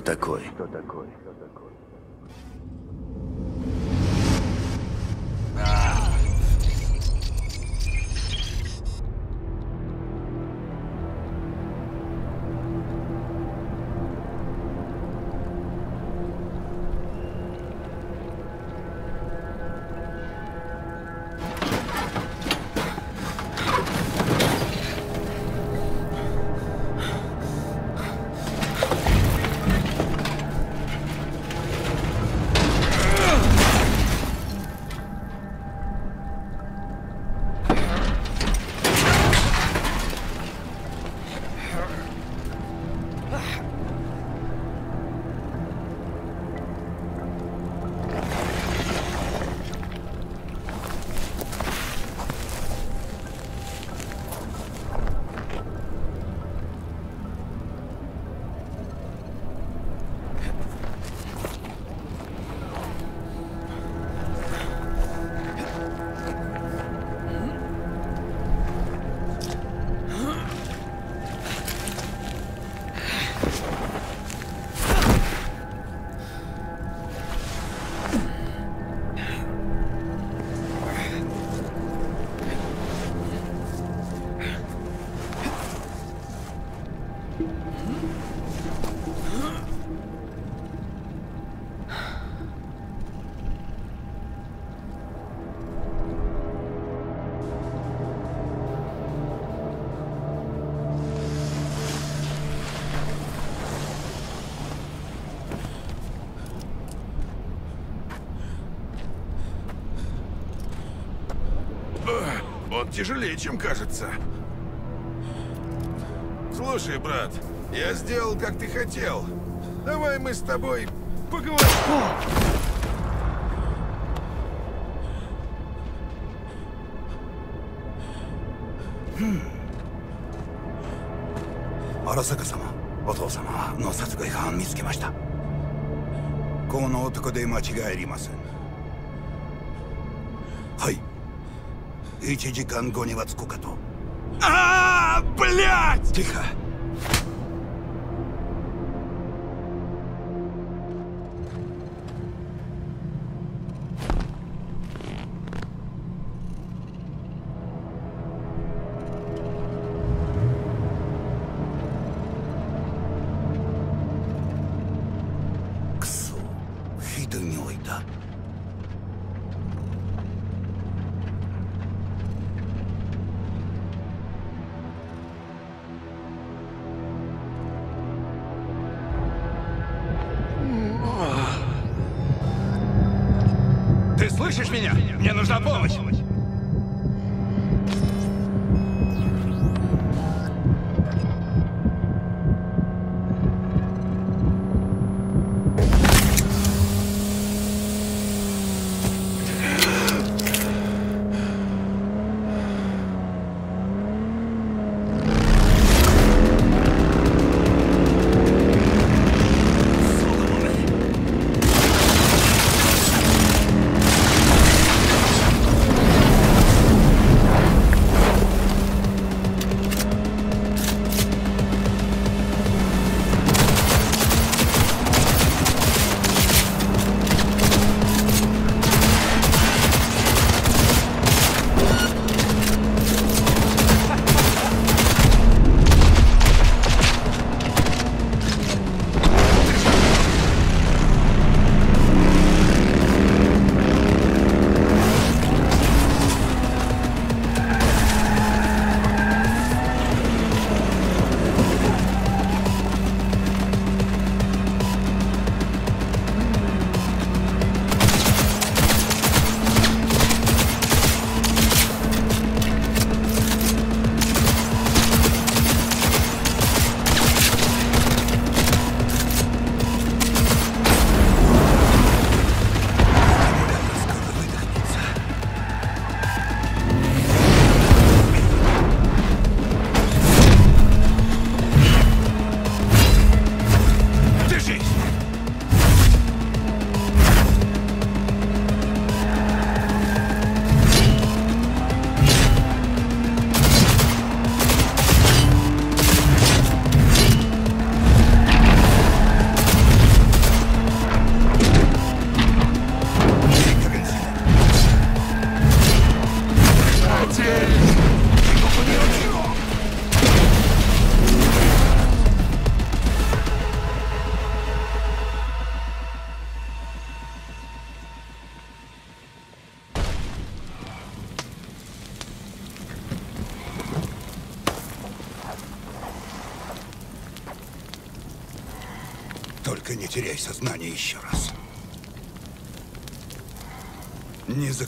Ты кто такой? Он тяжелее, чем кажется. Слушай, брат, я сделал, как ты хотел. Давай мы с тобой поговорим. 荒坂様お父様の殺害犯を見つけましたこの男で間違いありません Иди, Дикан гонит от. А, блядь! Тихо.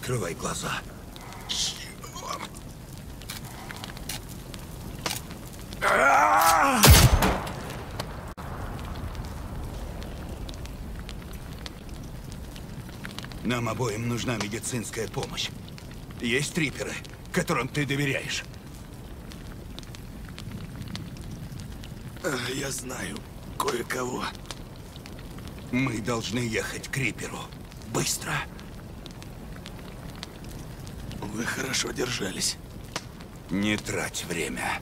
Закрывай глаза. Нам обоим нужна медицинская помощь. Есть триперы, которым ты доверяешь. А, Я знаю кое-кого. Мы должны ехать к Риперу. Быстро. Вы хорошо держались. Не трать время.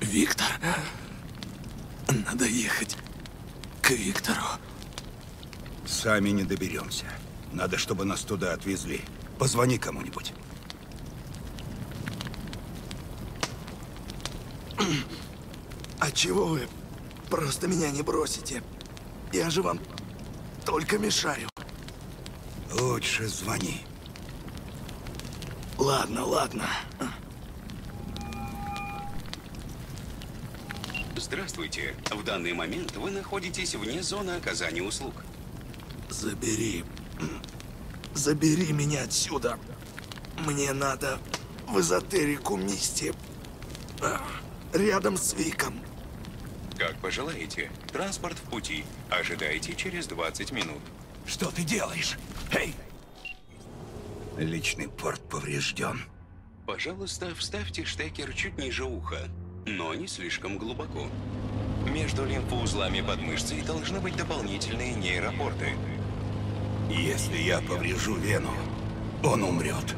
Виктор, надо ехать к Виктору. Сами не доберемся. Надо, чтобы нас туда отвезли. Позвони кому-нибудь. А чего вы просто меня не бросите? Я же вам только мешаю. Лучше звони. Ладно, ладно. Здравствуйте. В данный момент вы находитесь вне зоны оказания услуг. Забери. Забери меня отсюда. Мне надо в эзотерику Мисти. А, Рядом с Виком. Как пожелаете. Транспорт в пути. Ожидайте через 20 минут. Что ты делаешь? Эй! Личный порт поврежден. Пожалуйста, вставьте штекер чуть ниже уха, но не слишком глубоко. Между лимфоузлами под мышцей должны быть дополнительные нейропорты. Если я поврежу вену, он умрет.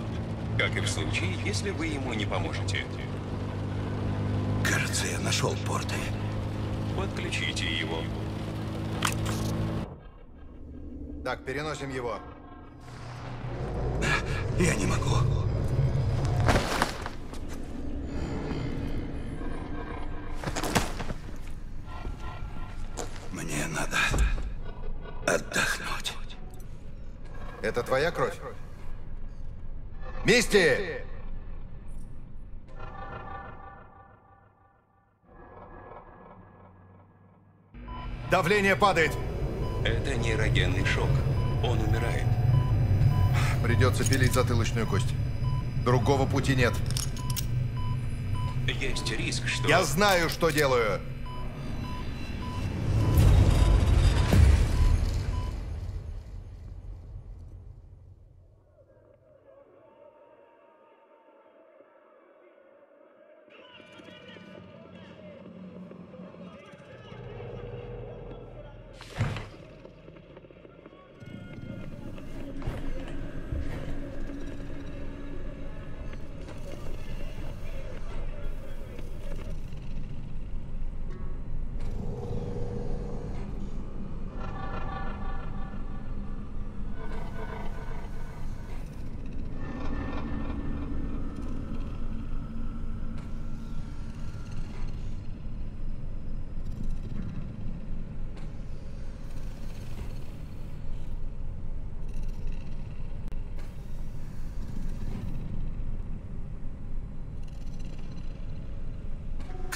Как и в случае, если вы ему не поможете. Кажется, я нашел порты. Подключите его. Так, переносим его. Я не могу. Мне надо отдохнуть. Это твоя кровь? Мисти! Давление падает. Это нейрогенный шок. Он умирает. Придется пилить затылочную кость. Другого пути нет. Есть риск, что... Я знаю, что делаю.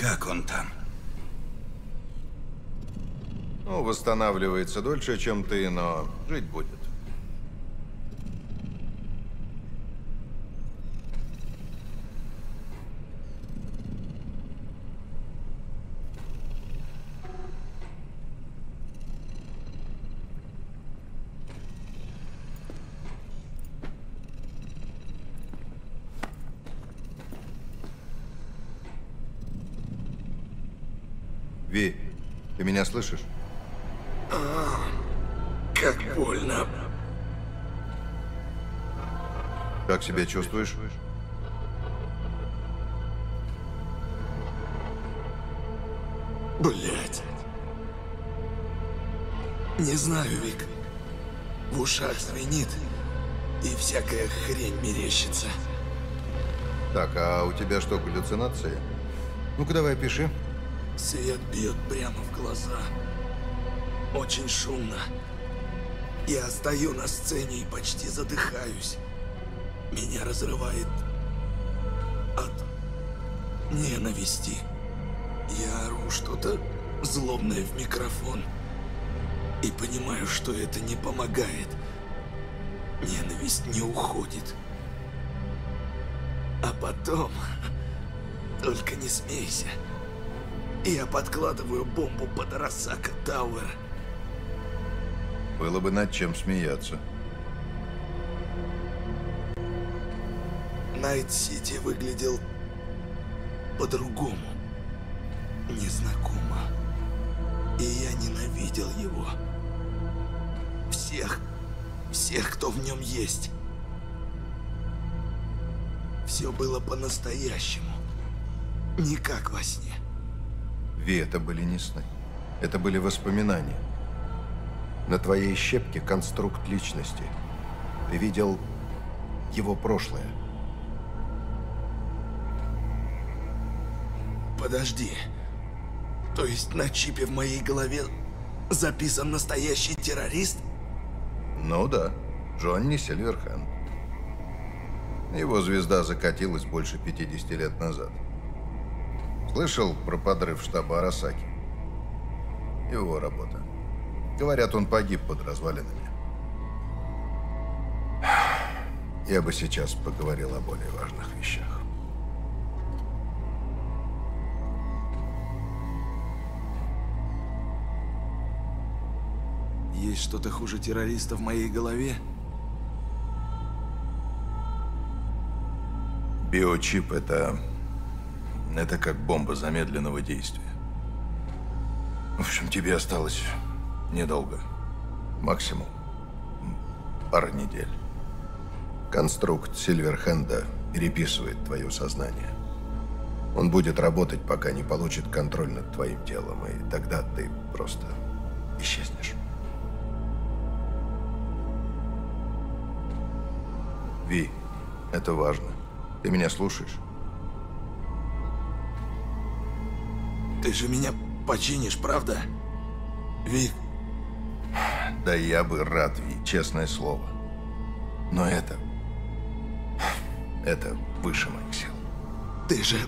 Как он там? Ну, восстанавливается дольше, чем ты, но жить будет. Ви, слышишь? Как больно. Как себя чувствуешь? Блять. Не знаю, Вик. В ушах звенит. и всякая хрень мерещится. Так, а у тебя что, галлюцинации? Ну-ка давай пиши. Свет бьет прямо в глаза. Очень шумно. Я стою на сцене и почти задыхаюсь. Меня разрывает от ненависти. Я ору что-то злобное в микрофон. И понимаю, что это не помогает. Ненависть не уходит. А потом... Только не смейся. Я подкладываю бомбу под Арасака Тауэр. Было бы над чем смеяться. Найт-Сити выглядел по-другому. Незнакомо. И я ненавидел его. Всех, всех, кто в нем есть. Все было по-настоящему. Не как во сне. Ви, это были не сны. Это были воспоминания. На твоей щепке конструкт личности. Ты видел его прошлое. Подожди. То есть на чипе в моей голове записан настоящий террорист? Ну да, Джонни Сильверхенд. Его звезда закатилась больше 50 лет назад. Слышал про подрыв штаба Арасаки? Его работа. Говорят, он погиб под развалинами. Я бы сейчас поговорил о более важных вещах. Есть что-то хуже террориста в моей голове? Биочип — это... Это как бомба замедленного действия. В общем, тебе осталось недолго. Максимум пара недель. Конструкт Сильверхенда переписывает твое сознание. Он будет работать, пока не получит контроль над твоим телом, и тогда ты просто исчезнешь. Ви, это важно. Ты меня слушаешь? Ты же меня починишь, правда? Вик, Да я бы рад, Ви, честное слово. Но это... Это выше моих сил. ты же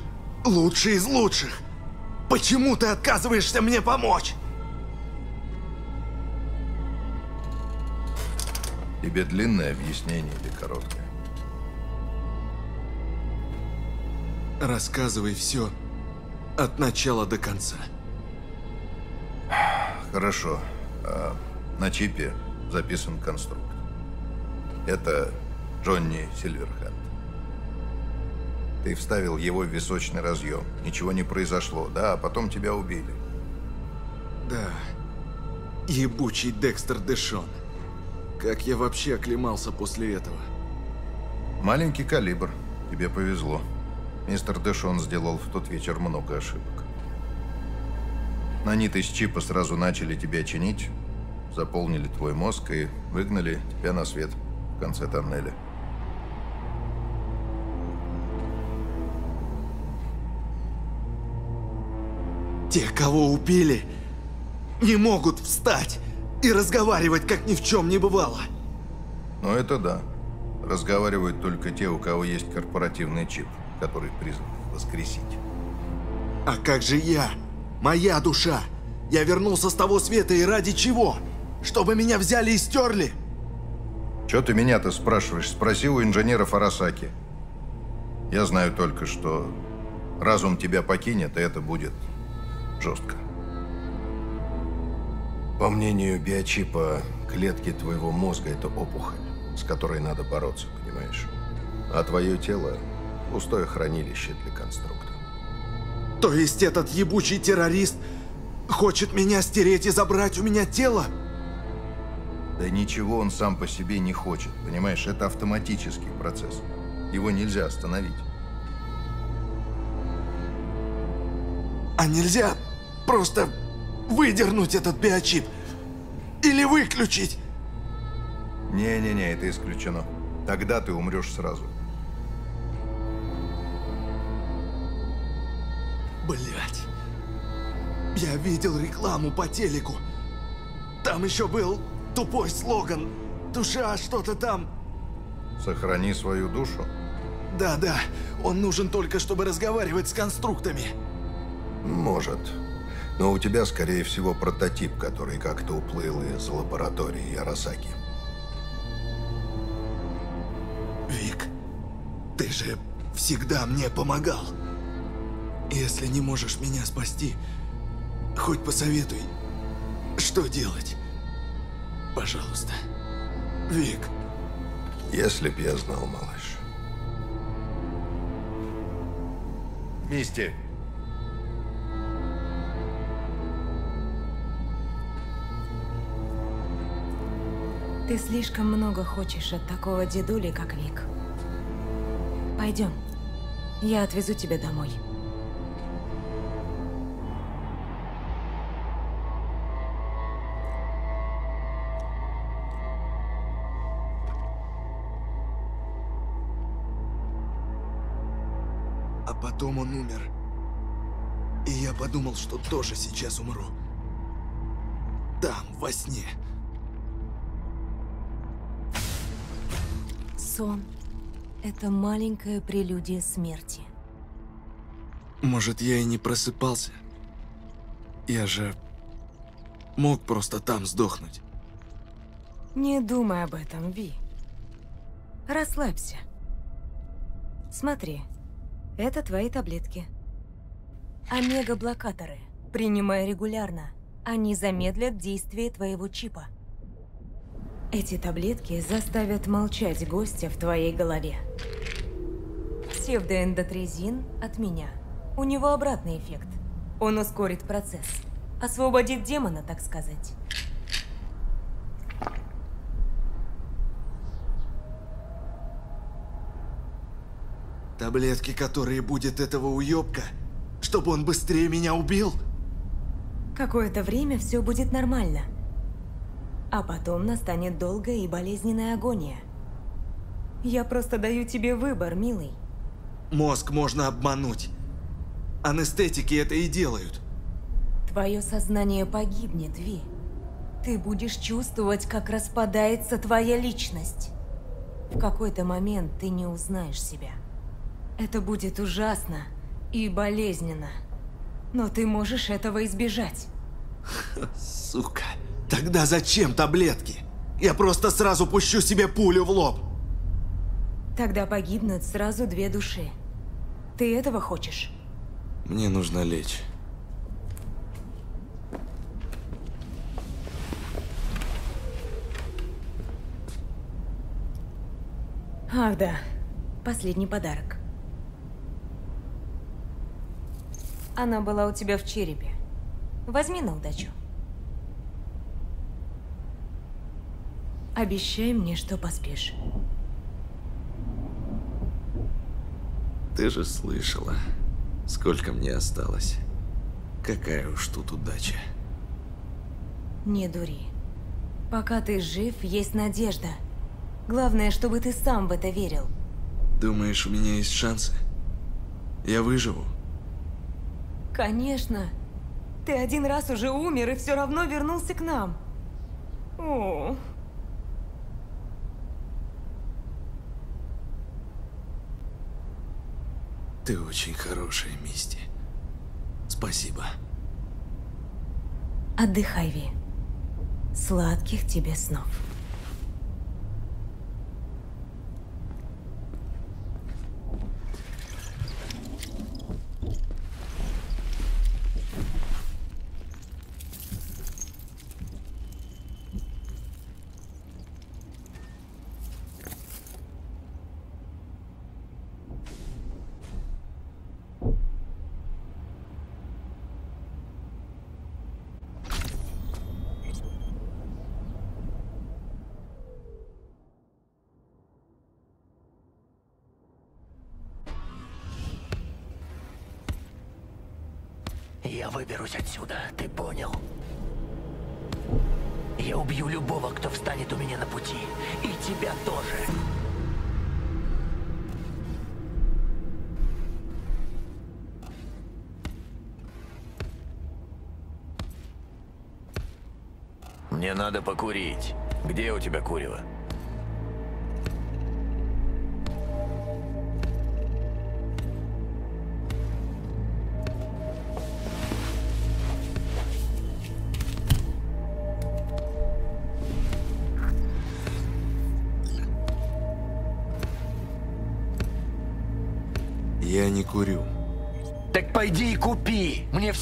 лучший из лучших. Почему ты отказываешься мне помочь? Тебе длинное объяснение или короткое? Рассказывай все от начала до конца. Хорошо. А на чипе записан конструкт. Это Джонни Сильверхенд. Ты вставил его в височный разъем. Ничего не произошло, да, а потом тебя убили. Да, ебучий Декстер Дэшон. Как я вообще оклемался после этого? Маленький калибр. Тебе повезло. Мистер Дэшон сделал в тот вечер много ошибок. Наниты с чипа сразу начали тебя чинить, заполнили твой мозг и выгнали тебя на свет в конце тоннеля. Те, кого убили, не могут встать и разговаривать, как ни в чем не бывало. Но это да. Разговаривают только те, у кого есть корпоративный чип, который призван воскресить. А как же я? Моя душа? Я вернулся с того света и ради чего? Чтобы меня взяли и стерли? Че ты меня-то спрашиваешь? Спроси у инженера Фарасаки. Я знаю только, что разум тебя покинет, и это будет жестко. По мнению биочипа, клетки твоего мозга – это опухоль, с которой надо бороться, понимаешь? А твое тело – пустое хранилище для конструкта. То есть этот ебучий террорист хочет меня стереть и забрать у меня тело? Да ничего он сам по себе не хочет, понимаешь? Это автоматический процесс. Его нельзя остановить. А нельзя просто выдернуть этот биочип? Или выключить? Не-не-не, это исключено. Тогда ты умрешь сразу. Блять. Я видел рекламу по телеку. Там еще был тупой слоган. Душа что-то там. Сохрани свою душу. Да-да, он нужен только, чтобы разговаривать с конструктами. Может. Но у тебя, скорее всего, прототип, который как-то уплыл из лаборатории Яросаки. Вик, ты же всегда мне помогал. Если не можешь меня спасти, хоть посоветуй, что делать. Пожалуйста. Вик. Если б я знал, малыш. Мисти, Ты слишком много хочешь от такого дедули, как Вик. Пойдем. Я отвезу тебя домой. Подумал, что тоже сейчас умру. Там, во сне. Сон – это маленькая прелюдия смерти. Может, я и не просыпался. Я же мог просто там сдохнуть. Не думай об этом, Ви. Расслабься. Смотри, это твои таблетки. Омега-блокаторы. Принимай регулярно. Они замедлят действие твоего чипа. Эти таблетки заставят молчать гостя в твоей голове. Псевдоэндотрезин от меня. У него обратный эффект. Он ускорит процесс. Освободит демона, так сказать. Таблетки, которые будет этого уёбка, чтобы он быстрее меня убил? Какое-то время все будет нормально. А потом настанет долгая и болезненная агония. Я просто даю тебе выбор, милый. Мозг можно обмануть. Анестетики это и делают. Твое сознание погибнет, Ви. Ты будешь чувствовать, как распадается твоя личность. В какой-то момент ты не узнаешь себя. Это будет ужасно и болезненно. Но ты можешь этого избежать. Сука. Тогда зачем таблетки? Я просто сразу пущу себе пулю в лоб. Тогда погибнут сразу две души. Ты этого хочешь? Мне нужно лечь. Ах да, последний подарок. Она была у тебя в черепе. Возьми на удачу. Обещай мне, что поспишь. Ты же слышала, сколько мне осталось. Какая уж тут удача. Не дури. Пока ты жив, есть надежда. Главное, чтобы ты сам в это верил. Думаешь, у меня есть шансы? Я выживу? Конечно. Ты один раз уже умер и все равно вернулся к нам. О. Ты очень хорошая, Мисти. Спасибо. Отдыхай, Ви. Сладких тебе снов. я выберусь отсюда, ты понял? Я убью любого, кто встанет у меня на пути. И тебя тоже. Мне надо покурить. Где у тебя курево?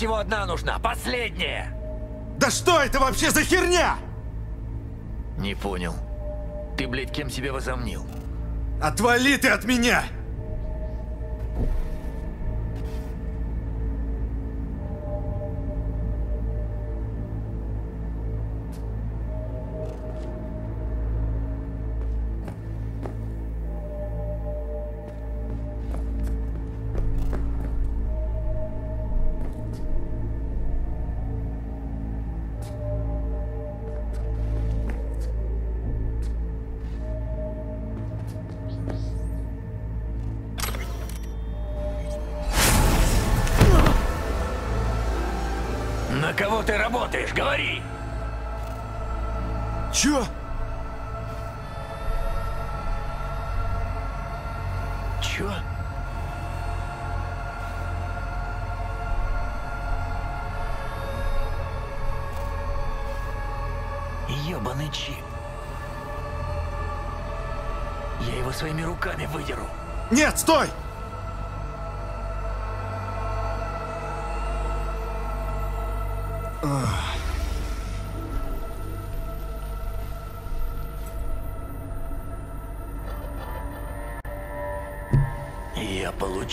Всего одна нужна, последняя. Да что это вообще за херня? Не понял. Ты, блядь, кем себя возомнил? Отвали ты от меня! Кого ты работаешь? Говори! Чё? Чё? Ёбаный чип. Я его своими руками выдеру. Нет, стой!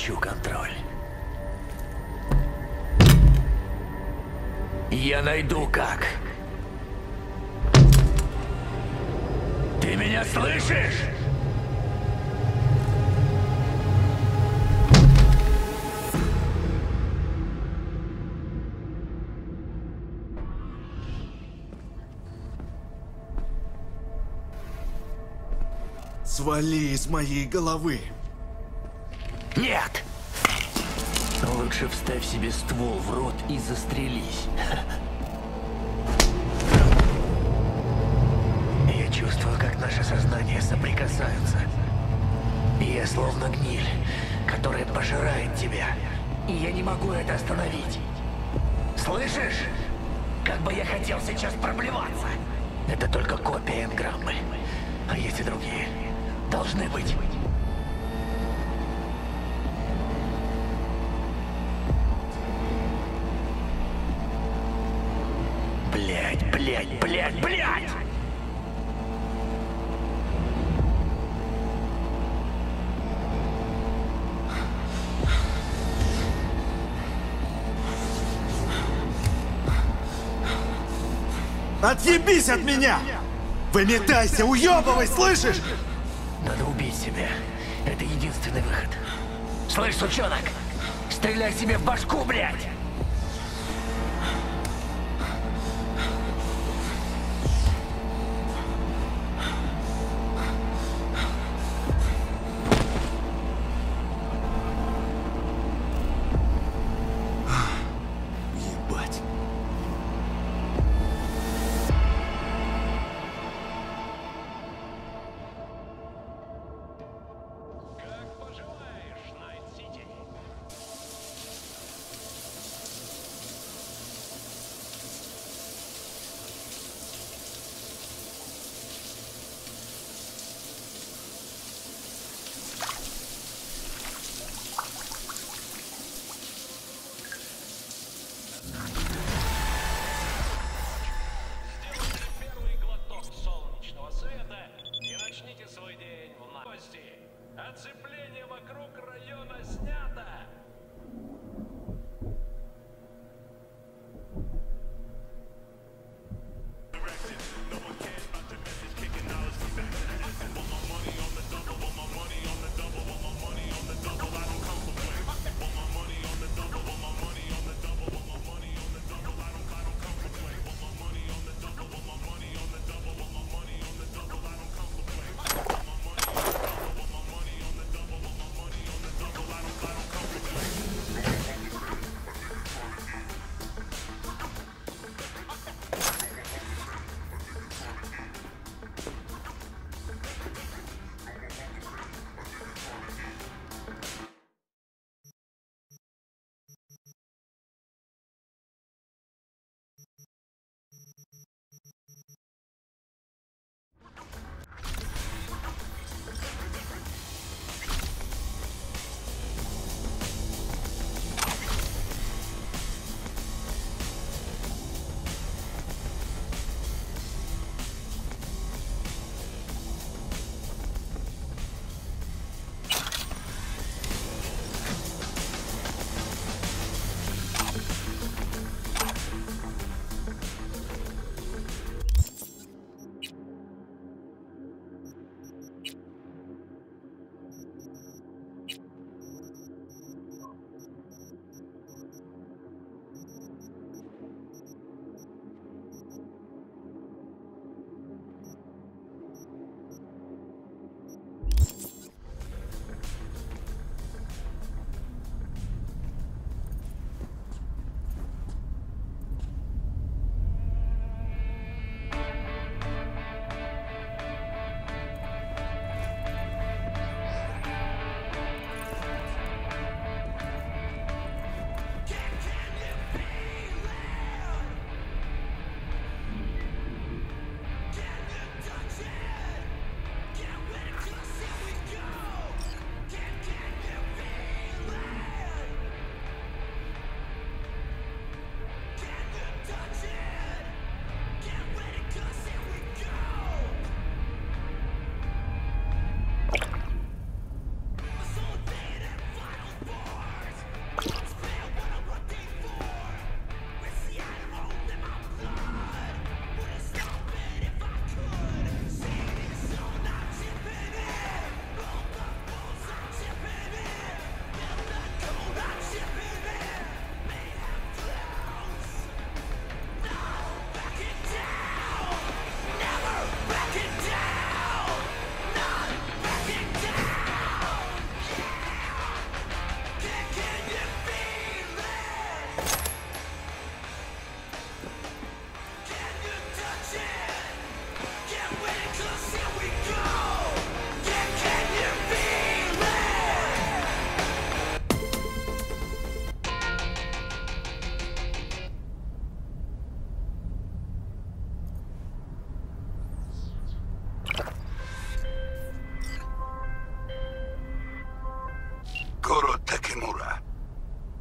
Получу контроль. Я найду как. Ты меня слышишь? Свали из моей головы. Нет! Лучше вставь себе ствол в рот и застрелись. Я чувствую, как наши сознания соприкасаются. Я словно гниль, которая пожирает тебя. И я не могу это остановить. Слышишь? Как бы я хотел сейчас проблеваться. Это только копия энграммы. А есть и другие. Должны быть. Блять, блять, блять, блять! Отъебись от меня! Выметайся, уебывай, слышишь? Надо убить себя. Это единственный выход. Слышь, сучонок, стреляй себе в башку, блядь!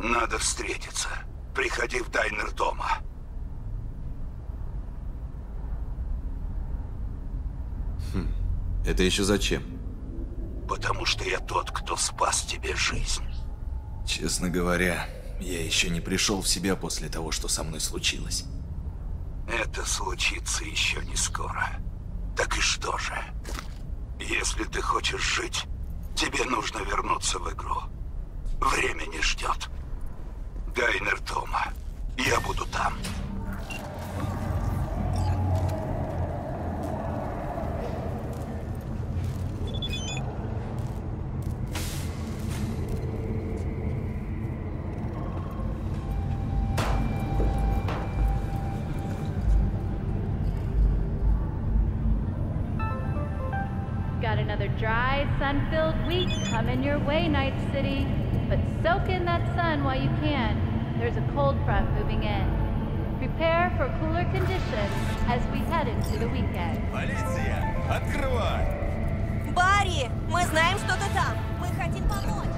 Надо встретиться. Приходи в Дайнер дома. Это еще зачем? Потому что я тот, кто спас тебе жизнь. Честно говоря, я еще не пришел в себя после того, что со мной случилось. Это случится еще не скоро. Так и что же? Если ты хочешь жить, тебе нужно вернуться в игру. Время не ждет. Дайнер дома. Я буду там. Got another dry, sun-filled week coming your way, Night City. But soak in that sun while you can. There's a cold front moving in. Prepare for cooler conditions as we head into the weekend. Полиция! Открывай! Барри, мы знаем, что ты там. Мы хотим помочь.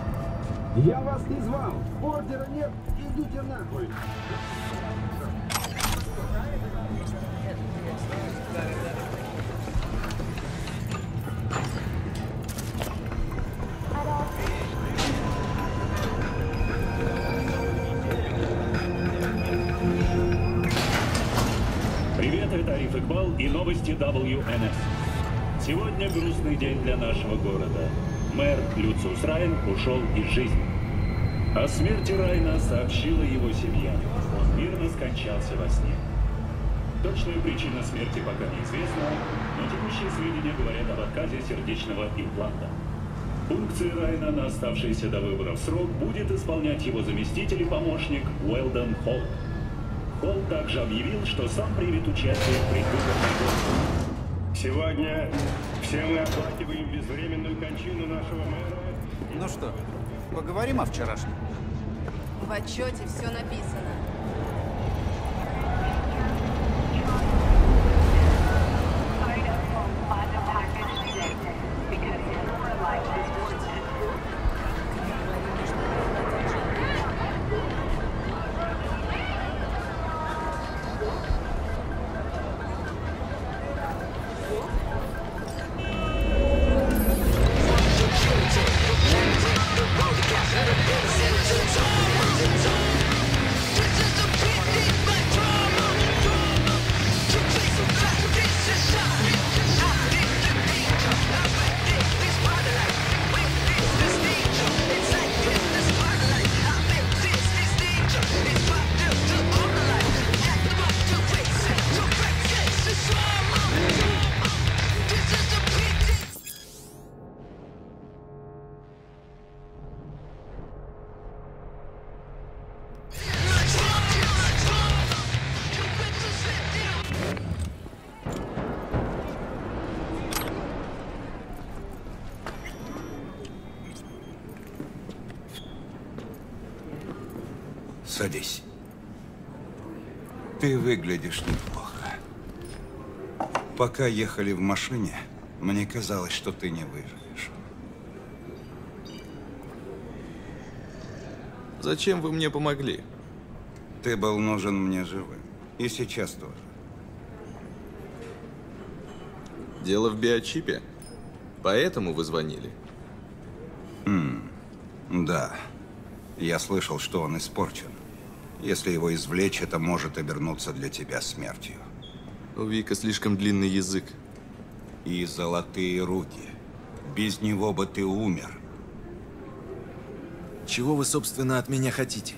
Я вас не звал. Ордера нет, идите нахуй. Новости WNS. Сегодня грустный день для нашего города. Мэр Люциус Райн ушел из жизни. О смерти Райна сообщила его семья. Он мирно скончался во сне. Точная причина смерти пока неизвестна, но текущие сведения говорят об отказе сердечного импланта. Функции Райна на оставшийся до выборов срок будет исполнять его заместитель и помощник Уэлдон Холл. Холл также объявил, что сам примет участие в предвыборной гонке. Сегодня все мы оплакиваем безвременную кончину нашего мэра. Ну что, поговорим о вчерашнем? В отчете все написано. Выглядишь неплохо. Пока ехали в машине, мне казалось, что ты не выживешь. Зачем вы мне помогли? Ты был нужен мне живым. И сейчас тоже. Дело в биочипе? Поэтому вы звонили? М, да. Я слышал, что он испорчен. Если его извлечь, это может обернуться для тебя смертью. У Вика слишком длинный язык. И золотые руки. Без него бы ты умер. Чего вы, собственно, от меня хотите?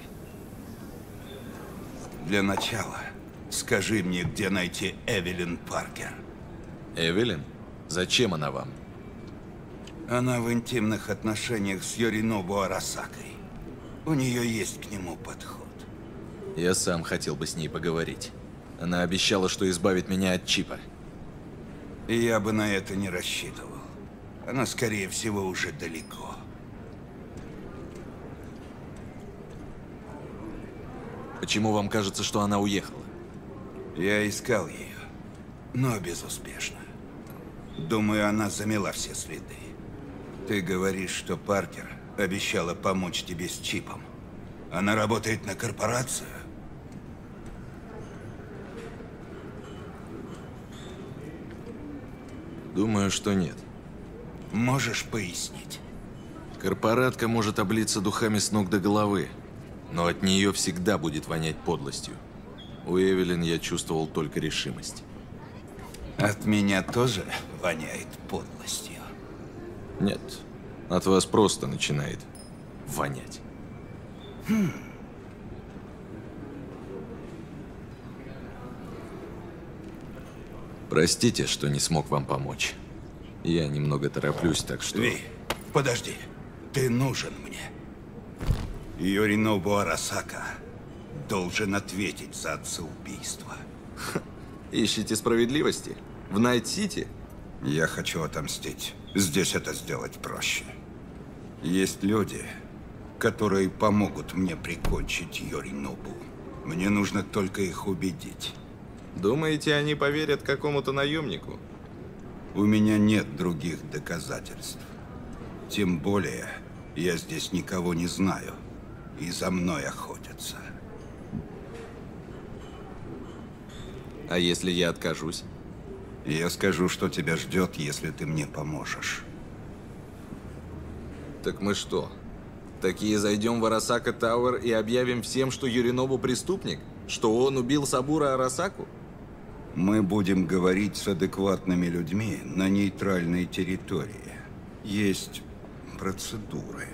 Для начала, скажи мне, где найти Эвелин Паркер. Эвелин? Зачем она вам? Она в интимных отношениях с Йоринобу Арасакой. У нее есть к нему подход. Я сам хотел бы с ней поговорить. Она обещала, что избавит меня от чипа. И я бы на это не рассчитывал. Она, скорее всего, уже далеко. Почему вам кажется, что она уехала? Я искал ее, но безуспешно. Думаю, она замела все следы. Ты говоришь, что Паркер обещала помочь тебе с чипом. Она работает на корпорацию? Думаю, что нет. Можешь пояснить? Корпоратка может облиться духами с ног до головы, но от нее всегда будет вонять подлостью. У Эвелин я чувствовал только решимость. От меня тоже воняет подлостью. Нет, от вас просто начинает вонять. Хм. Простите, что не смог вам помочь. Я немного тороплюсь, так что... Ви, подожди. Ты нужен мне. Йоринобу Арасака должен ответить за отцеубийство. Ищите справедливости? В Найт-Сити? Я хочу отомстить. Здесь это сделать проще. Есть люди, которые помогут мне прикончить Йоринобу. Мне нужно только их убедить. Думаете, они поверят какому-то наемнику? У меня нет других доказательств. Тем более, я здесь никого не знаю, и за мной охотятся. А если я откажусь? Я скажу, что тебя ждет, если ты мне поможешь. Так мы что? Такие зайдем в Арасака Тауэр и объявим всем, что Юринобу преступник? Что он убил Сабура Арасаку? Мы будем говорить с адекватными людьми на нейтральной территории. Есть процедуры,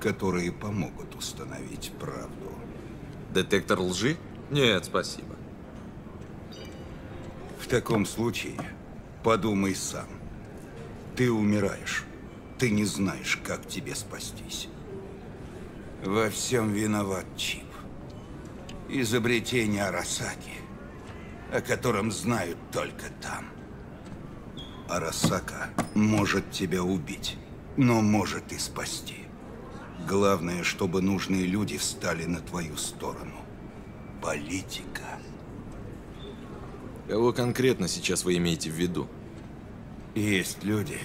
которые помогут установить правду. Детектор лжи? Нет, спасибо. В таком случае подумай сам. Ты умираешь. Ты не знаешь, как тебе спастись. Во всем виноват Чип. Изобретение Арасаки, о котором знают только там. Арасака может тебя убить, но может и спасти. Главное, чтобы нужные люди встали на твою сторону. Политика. Кого конкретно сейчас вы имеете в виду? Есть люди,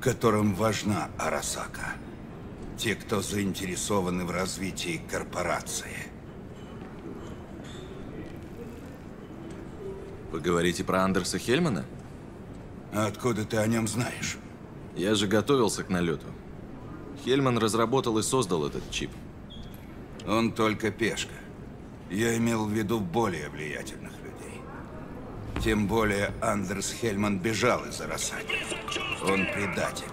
которым важна Арасака. Те, кто заинтересованы в развитии корпорации. Вы говорите про Андерса Хельмана? А откуда ты о нем знаешь? Я же готовился к налету. Хельман разработал и создал этот чип. Он только пешка. Я имел в виду более влиятельных людей. Тем более Андерс Хельман бежал из Арасаки. Он предатель.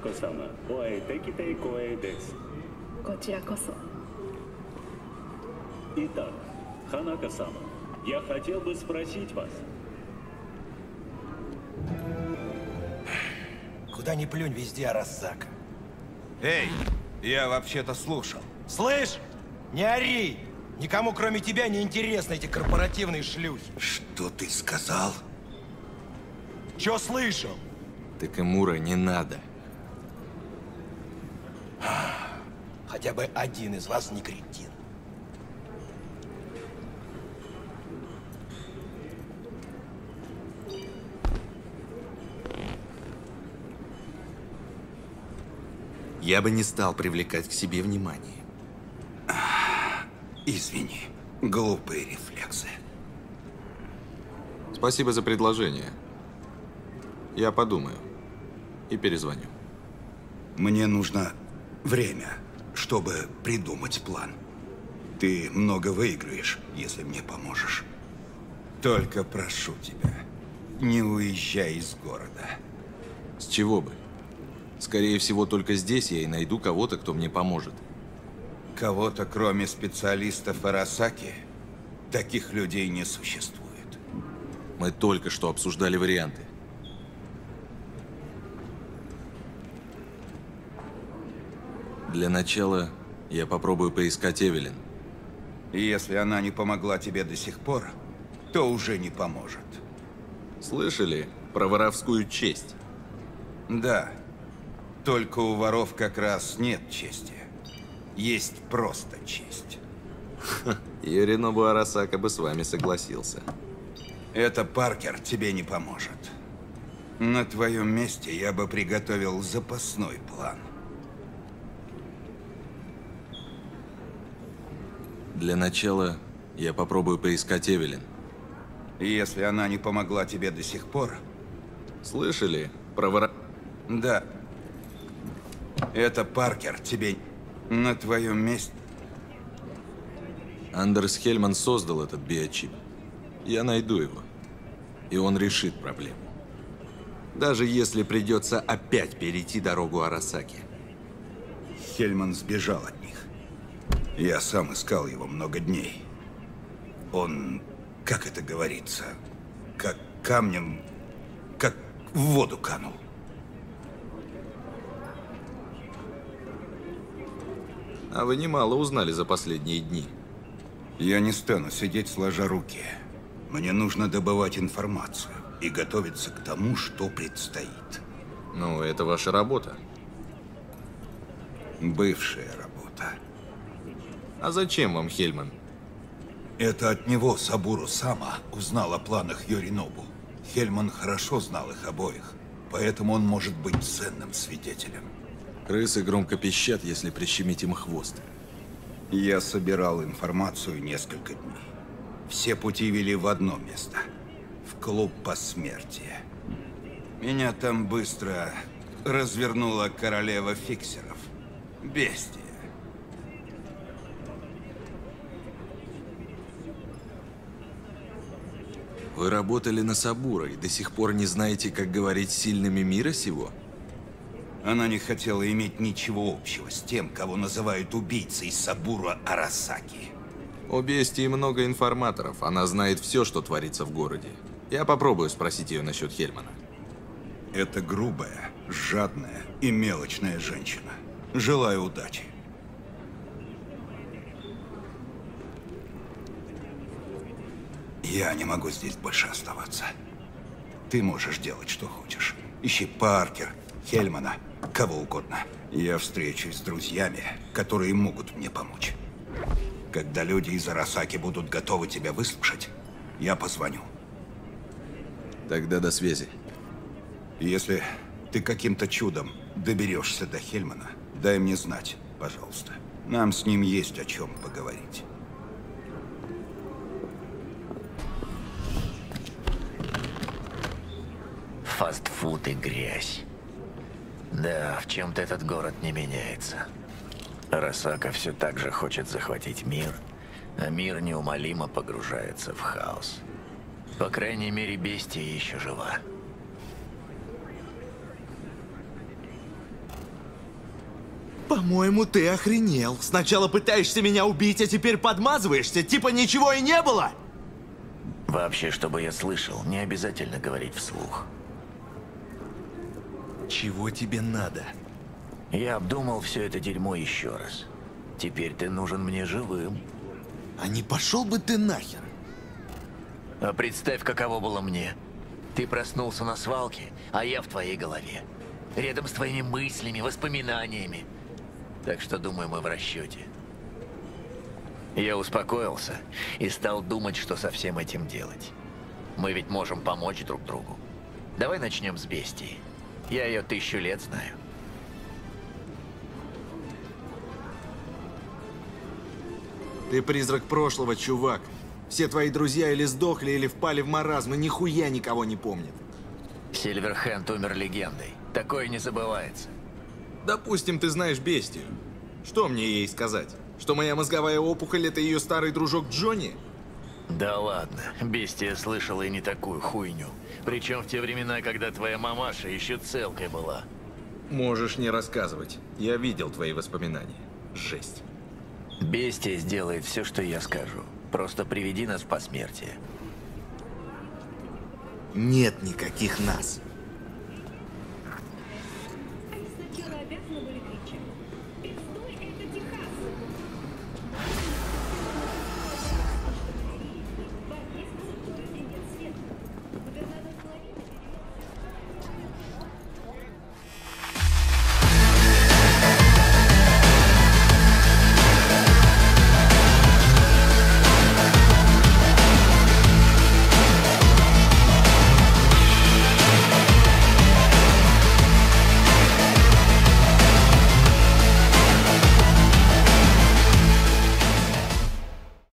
Ханако-сама, お会いできて光栄です。こちらこそ Итак, Ханако-сама, я хотел бы спросить вас. Куда ни плюнь, везде Арасака. Эй, я вообще-то слушал. Слышь, не ори! Никому, кроме тебя, не интересны эти корпоративные шлюхи. Что ты сказал? Чё слышал? Так и Мура не надо. Хотя бы один из вас не кретин. Я бы не стал привлекать к себе внимание. Извини, глупые рефлексы. Спасибо за предложение. Я подумаю. И перезвоню. Мне нужно время, чтобы придумать план. Ты много выиграешь, если мне поможешь. Только прошу тебя, не уезжай из города. С чего бы? Скорее всего, только здесь я и найду кого-то, кто мне поможет. Кого-то, кроме специалистов Арасаки, таких людей не существует. Мы только что обсуждали варианты. Для начала я попробую поискать Эвелин. Если она не помогла тебе до сих пор, то уже не поможет. Слышали про воровскую честь? Да. Только у воров как раз нет чести. Есть просто честь. Юринобу Арасака бы с вами согласился. Это Паркер тебе не поможет. На твоем месте я бы приготовил запасной план. Для начала я попробую поискать Эвелин. Если она не помогла тебе до сих пор... Слышали про вора... Да. Это Паркер тебе на твоем месте... Андерс Хельман создал этот биочип. Я найду его. И он решит проблему. Даже если придется опять перейти дорогу Арасаки. Хельман сбежал от них. Я сам искал его много дней. Он, как это говорится, как камнем, как в воду канул. А вы немало узнали за последние дни. Я не стану сидеть сложа руки. Мне нужно добывать информацию и готовиться к тому, что предстоит. Ну, это ваша работа. Бывшая работа. А зачем вам Хельман? Это от него Сабуру Сама узнал о планах Йоринобу. Хельман хорошо знал их обоих, поэтому он может быть ценным свидетелем. Крысы громко пищат, если прищемить им хвост. Я собирал информацию несколько дней. Все пути вели в одно место. В клуб посмертия. Меня там быстро развернула королева фиксеров. Бестия. Вы работали на Сабура и до сих пор не знаете, как говорить с сильными мира сего? Она не хотела иметь ничего общего с тем, кого называют убийцей Сабура Арасаки. У Бестии много информаторов. Она знает все, что творится в городе. Я попробую спросить ее насчет Хельмана. Это грубая, жадная и мелочная женщина. Желаю удачи. Я не могу здесь больше оставаться. Ты можешь делать, что хочешь. Ищи Паркер, Хельмана, кого угодно. Я встречусь с друзьями, которые могут мне помочь. Когда люди из Арасаки будут готовы тебя выслушать, я позвоню. Тогда до связи. Если ты каким-то чудом доберешься до Хельмана, дай мне знать, пожалуйста. Нам с ним есть о чем поговорить. Фастфуд и грязь. Да, в чем-то этот город не меняется. Росака все так же хочет захватить мир, а мир неумолимо погружается в хаос. По крайней мере, бестия еще жива. По-моему, ты охренел. Сначала пытаешься меня убить, а теперь подмазываешься, типа ничего и не было. Вообще, чтобы я слышал, не обязательно говорить вслух. Чего тебе надо? Я обдумал все это дерьмо еще раз. Теперь ты нужен мне живым. А не пошел бы ты нахер? А представь, каково было мне. Ты проснулся на свалке, а я в твоей голове. Рядом с твоими мыслями, воспоминаниями. Так что, думаю, мы в расчете. Я успокоился и стал думать, что со всем этим делать. Мы ведь можем помочь друг другу. Давай начнем с бестии. Я ее тысячу лет знаю. Ты призрак прошлого, чувак. Все твои друзья или сдохли, или впали в маразм, и нихуя никого не помнят. Сильверхенд умер легендой. Такое не забывается. Допустим, ты знаешь бестию. Что мне ей сказать? Что моя мозговая опухоль — это ее старый дружок Джонни? Да ладно, бестия слышала и не такую хуйню. Причем в те времена, когда твоя мамаша еще целкой была. Можешь не рассказывать. Я видел твои воспоминания. Жесть. Бестия сделает все, что я скажу. Просто приведи нас в посмертие. Нет никаких нас.